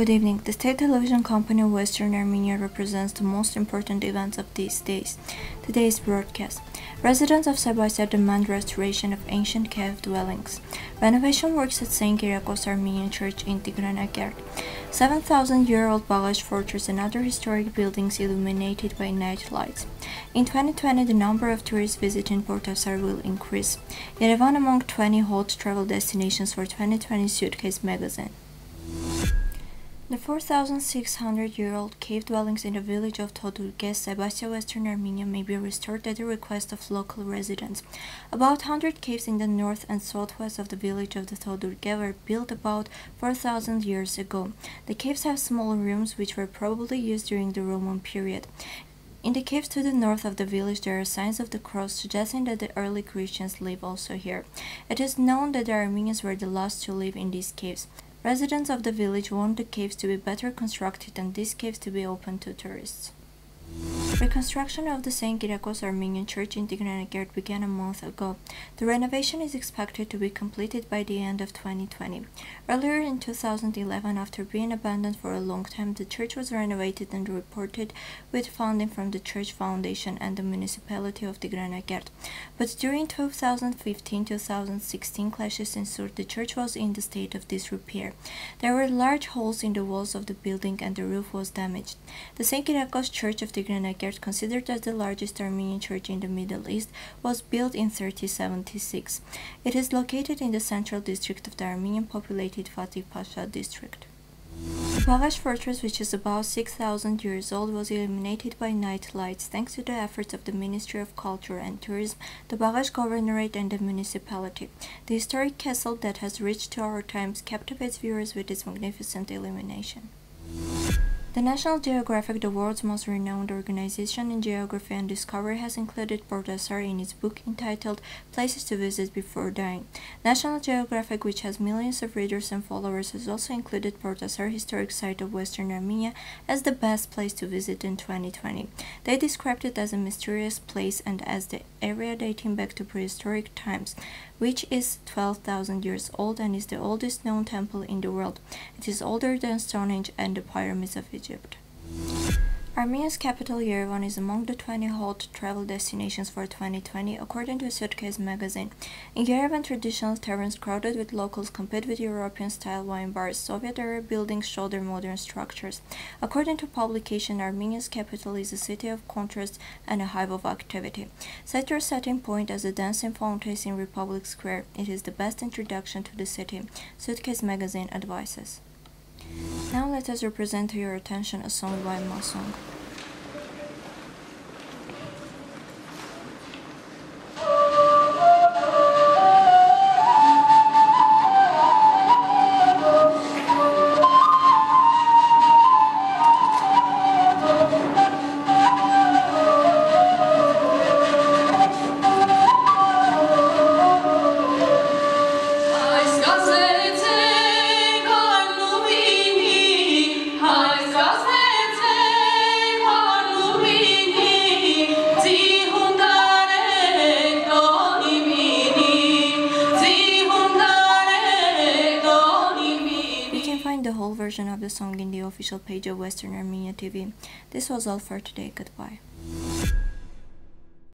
Good evening. The state television company Western Armenia represents the most important events of these days. Today's broadcast. Residents of Sebastia demand restoration of ancient cave dwellings. Renovation works at St. Kirakos Armenian Church in Tigranakert. 7,000-year-old Baghesh Fortress and other historic buildings illuminated by night lights. In 2020, the number of tourists visiting Portasar will increase. Yerevan among 20 hot travel destinations for 2020 Suitcase magazine. The 4,600-year-old cave dwellings in the village of Todurge, Sebastia, Western Armenia may be restored at the request of local residents. About 100 caves in the north and southwest of the village of the Todurge were built about 4,000 years ago. The caves have small rooms which were probably used during the Roman period. In the caves to the north of the village there are signs of the cross suggesting that the early Christians lived also here. It is known that the Armenians were the last to live in these caves. Residents of the village want the caves to be better constructed and these caves to be open to tourists. The reconstruction of the St. Kirakos Armenian Church in Tigranakert began a month ago. The renovation is expected to be completed by the end of 2020. Earlier in 2011, after being abandoned for a long time, the church was renovated and reported with funding from the Church Foundation and the municipality of Tigranakert. But during 2015-2016 clashes ensued, the church was in the state of disrepair. There were large holes in the walls of the building and the roof was damaged. The St. Kirakos Church of Tigranakert considered as the largest Armenian church in the Middle East, was built in 1376. It is located in the central district of the Armenian populated Fatih Pasha district. Baghesh Fortress, which is about 6,000 years old, was illuminated by night lights thanks to the efforts of the Ministry of Culture and Tourism, the Baghesh Governorate, and the municipality. The historic castle that has reached to our times captivates viewers with its magnificent illumination. The National Geographic, the world's most renowned organization in geography and discovery, has included Portasar in its book entitled Places to Visit Before Dying. National Geographic, which has millions of readers and followers, has also included Portasar historic site of Western Armenia as the best place to visit in 2020. They described it as a mysterious place and as the area dating back to prehistoric times, which is 12,000 years old and is the oldest known temple in the world. It is older than Stonehenge and the pyramids of Egypt. Armenia's capital Yerevan is among the 20 hot travel destinations for 2020, according to Suitcase magazine. In Yerevan, traditional taverns crowded with locals compete with European-style wine bars. Soviet-era buildings show their modern structures. According to publication, Armenia's capital is a city of contrast and a hive of activity. Set your setting point as the dancing fountains in Republic Square. It is the best introduction to the city, Suitcase magazine advises. Now let us represent to your attention a song by Masong. the whole version of the song in the official page of Western Armenia TV. This was all for today. Goodbye.